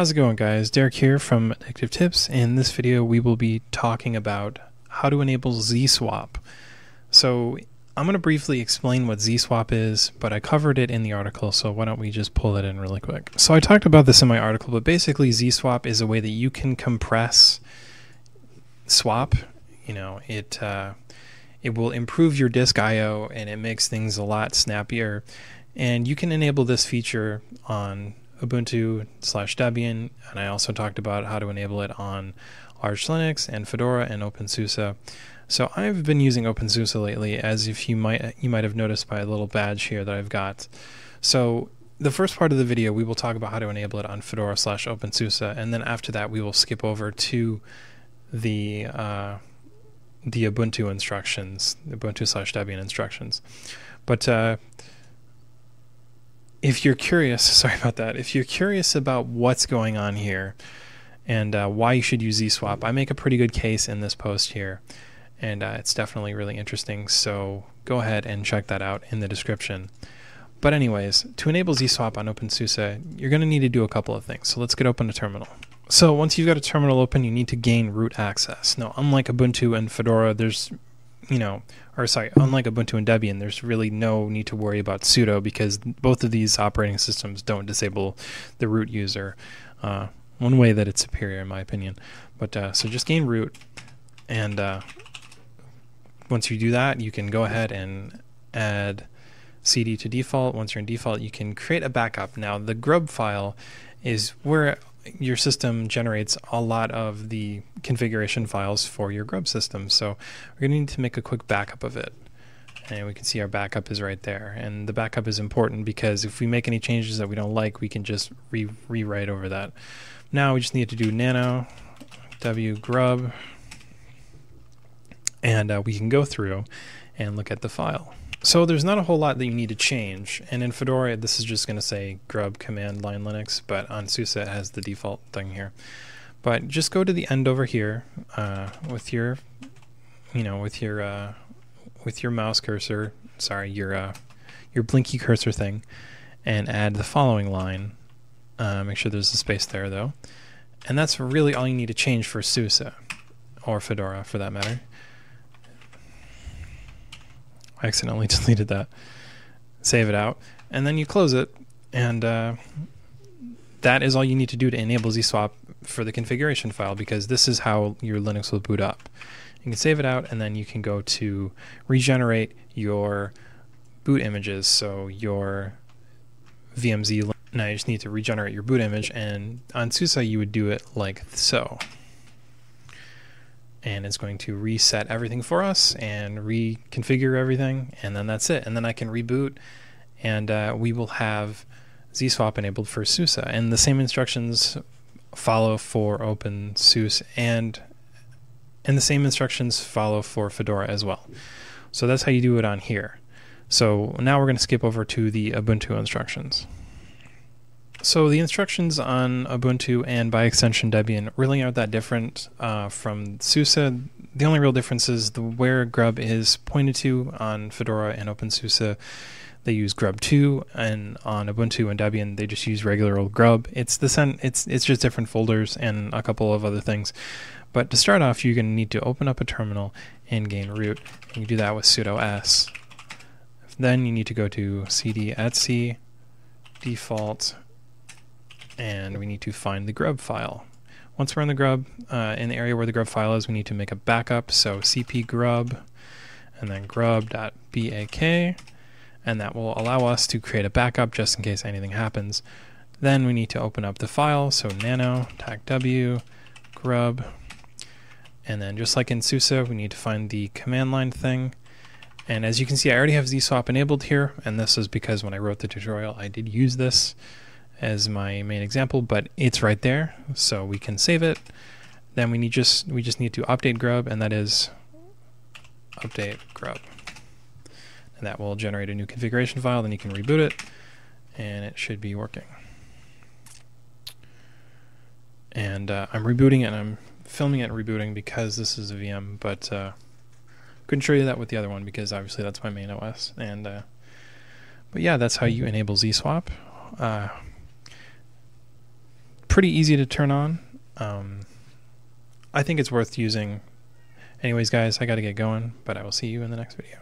How's it going guys? Derek here from Addictive Tips. In this video we will be talking about how to enable ZSwap. So I'm going to briefly explain what ZSwap is, but I covered it in the article, so why don't we just pull it in really quick. So I talked about this in my article, but basically ZSwap is a way that you can compress swap. You know, it uh, it will improve your disk I/O and it makes things a lot snappier. And you can enable this feature on Ubuntu slash Debian, and I also talked about how to enable it on Arch Linux and Fedora and OpenSUSE. So I've been using OpenSUSE lately, as if you might you might have noticed by a little badge here that I've got. So the first part of the video, we will talk about how to enable it on Fedora slash OpenSUSE, and then after that, we will skip over to the uh, the Ubuntu instructions, Ubuntu slash Debian instructions. But uh, if you're curious, sorry about that, if you're curious about what's going on here and uh, why you should use ZSwap, I make a pretty good case in this post here, and uh, it's definitely really interesting. So go ahead and check that out in the description. But anyways, to enable ZSwap on OpenSUSE, you're going to need to do a couple of things. So let's get open a terminal. So once you've got a terminal open, you need to gain root access. Now, unlike Ubuntu and Fedora, there's you know, or sorry, unlike Ubuntu and Debian, there's really no need to worry about sudo because both of these operating systems don't disable the root user. Uh, one way that it's superior, in my opinion. But uh, so just gain root, and uh, once you do that, you can go ahead and add cd to default. Once you're in default, you can create a backup. Now, the grub file is where your system generates a lot of the configuration files for your grub system. So we're going to need to make a quick backup of it. And we can see our backup is right there. And the backup is important because if we make any changes that we don't like, we can just re rewrite over that. Now we just need to do nano w grub and uh, we can go through and look at the file. So there's not a whole lot that you need to change, and in Fedora this is just going to say grub command line Linux, but on SUSE it has the default thing here. But just go to the end over here uh, with your, you know, with your uh, with your mouse cursor, sorry, your uh, your blinky cursor thing, and add the following line. Uh, make sure there's a space there though, and that's really all you need to change for SUSE or Fedora for that matter. I accidentally deleted that. Save it out, and then you close it, and uh, that is all you need to do to enable ZSwap for the configuration file because this is how your Linux will boot up. You can save it out, and then you can go to regenerate your boot images. So your VMZ. Now you just need to regenerate your boot image, and on SUSE you would do it like so and it's going to reset everything for us and reconfigure everything and then that's it. And then I can reboot and uh, we will have ZSwap enabled for SUSE. And the same instructions follow for OpenSUSE and and the same instructions follow for Fedora as well. So that's how you do it on here. So now we're going to skip over to the Ubuntu instructions so the instructions on Ubuntu and by extension Debian really aren't that different uh, from SUSE. The only real difference is the where grub is pointed to on Fedora and OpenSUSE. They use grub2, and on Ubuntu and Debian they just use regular old grub. It's the sen- it's it's just different folders and a couple of other things. But to start off, you're going to need to open up a terminal and gain root. You do that with sudo s. Then you need to go to cd etc default and we need to find the grub file. Once we're in the grub, uh, in the area where the grub file is, we need to make a backup. So cp grub and then grub.bak, and that will allow us to create a backup just in case anything happens. Then we need to open up the file, so nano, tac w, grub, and then just like in SUSE, we need to find the command line thing. And as you can see, I already have ZSwap enabled here, and this is because when I wrote the tutorial, I did use this as my main example, but it's right there, so we can save it. Then we need just we just need to update grub, and that is update grub, and that will generate a new configuration file. Then you can reboot it, and it should be working. And uh, I'm rebooting it, and I'm filming it and rebooting because this is a VM, but uh, couldn't show you that with the other one because obviously that's my main OS. And uh, but yeah, that's how you enable ZSwap. Uh, pretty easy to turn on. Um, I think it's worth using. Anyways, guys, I got to get going, but I will see you in the next video.